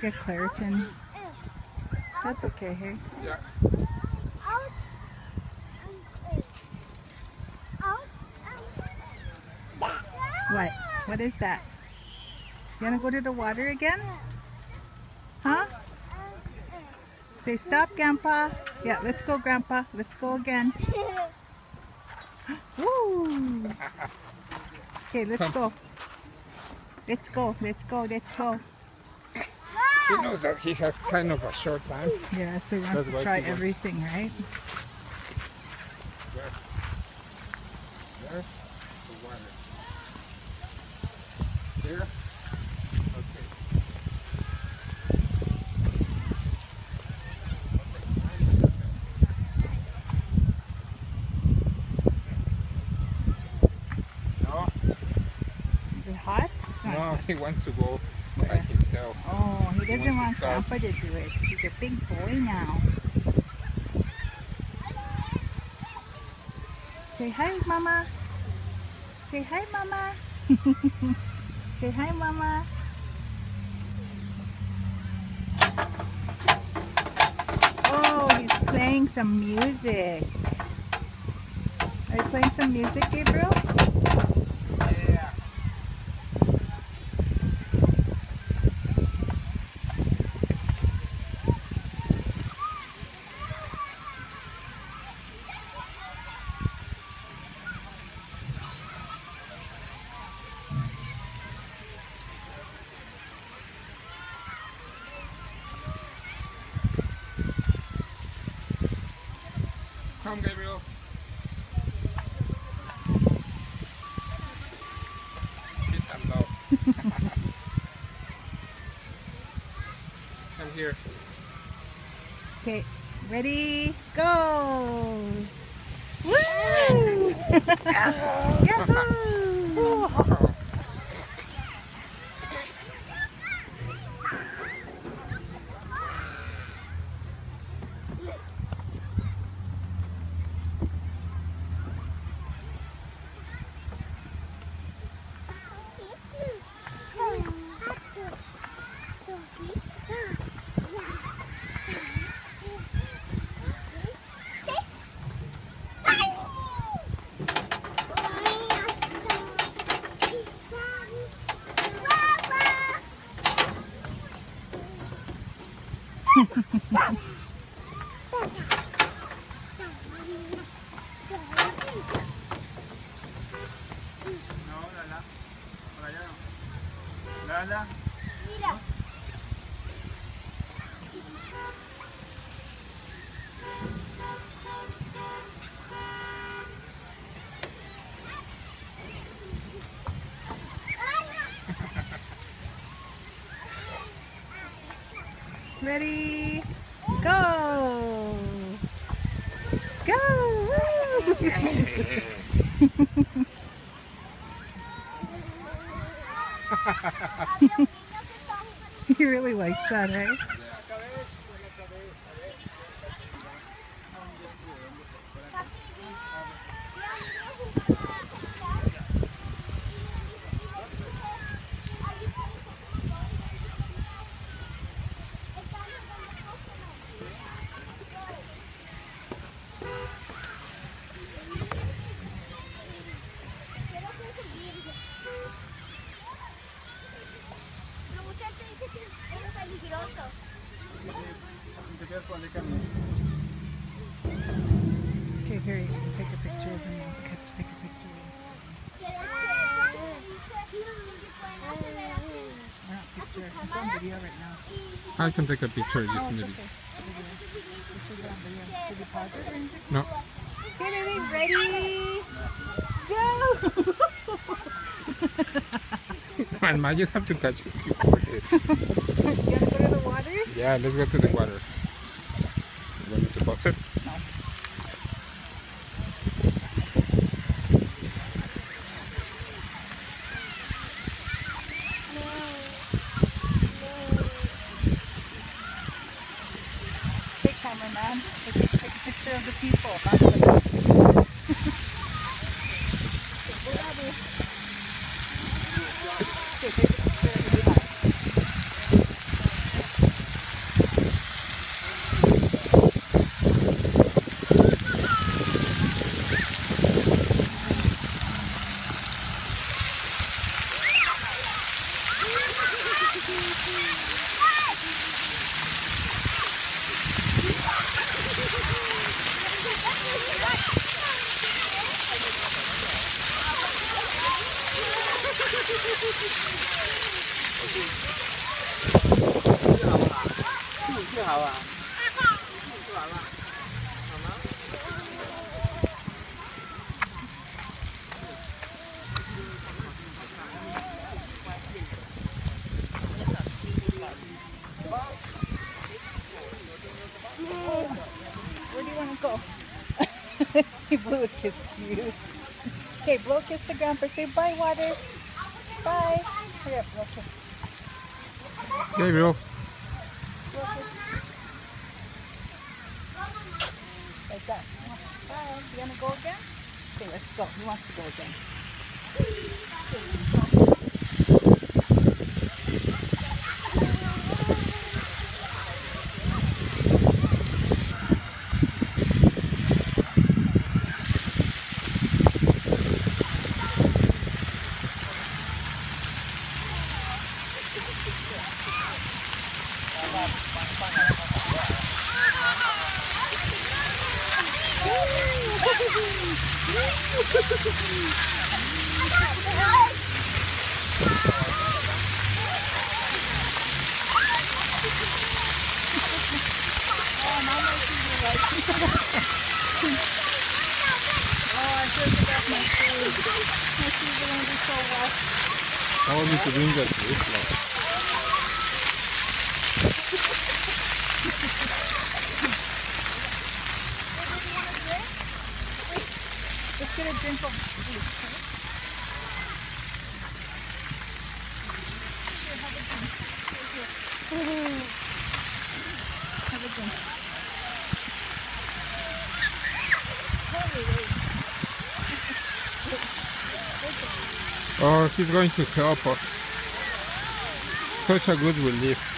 Take a Claritin. That's okay, hey? Yeah. What? What is that? You wanna go to the water again? Huh? Say stop, Grandpa. Yeah, let's go, Grandpa. Let's go again. Woo! Okay, let's go. Let's go. Let's go. Let's go. He knows that he has kind of a short time. Yeah, so he wants That's to try he wants- everything, right? There. There. The water. There. Okay. No, Is it hot? No, he wants to go to to do it. He's a big boy now. Say hi, Mama. Say hi, Mama. Say hi, Mama. Oh, he's playing some music. Are you playing some music, Gabriel? Come, Gabriel. Peace and love. Come here. Okay, ready, go! Woo! Yahoo! Ready? Go! Go! Woo! Había un niño que estaba jugando he really likes that, eh? Pero muchacho dice que es peligroso. Te quedas por el camino. Okay, here, you can take a picture of him. Okay, take a picture of him. Que dice que pueden acceder aquí. We're not picture. It's on video right now. I can take a picture Oh, just it's okay. This is on video. Did you pause it? No. Okay, baby, ready? Go! And Ma, you have to catch it before the... you wanna go to the water? Yeah, let's go to the water. Okay. Where do you want to go? he blew a kiss to you. Okay, blow a kiss to Grandpa. Say bye, Water. Bye. Hurry up, kiss. Gabriel. Kiss. Like that. Bye. You want to go again? Okay, let's go. He wants to go again. Oh, I should have got my shoes. My shoes are going to be so wet. All need to bring that to Let's get a drink of Have a drink. Oh, he's going to help us. Such a good relief.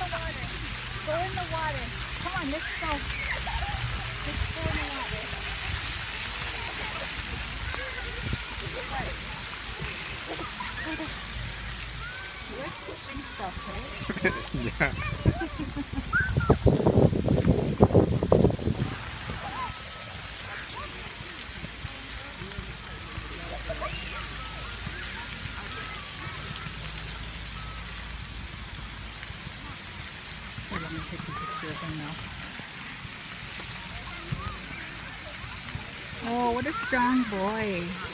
the water. Go in the water. Come on, let's go. Let's go in the water. You're pushing stuff, right? yeah. take a picture of him now. Oh, what a strong boy.